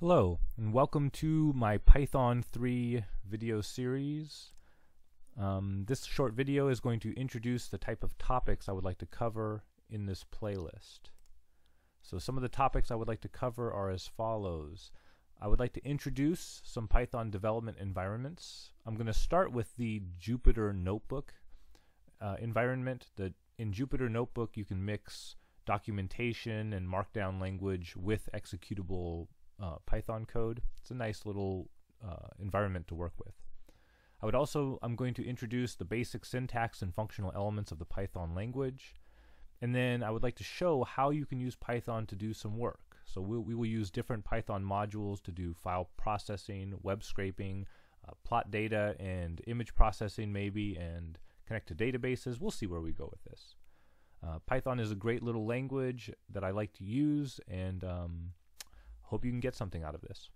Hello, and welcome to my Python 3 video series. Um, this short video is going to introduce the type of topics I would like to cover in this playlist. So some of the topics I would like to cover are as follows. I would like to introduce some Python development environments. I'm going to start with the Jupyter Notebook uh, environment. The, in Jupyter Notebook you can mix documentation and markdown language with executable uh, Python code. It's a nice little uh, environment to work with. I would also, I'm going to introduce the basic syntax and functional elements of the Python language. And then I would like to show how you can use Python to do some work. So we'll, we will use different Python modules to do file processing, web scraping, uh, plot data, and image processing maybe, and connect to databases. We'll see where we go with this. Uh, Python is a great little language that I like to use, and um, Hope you can get something out of this.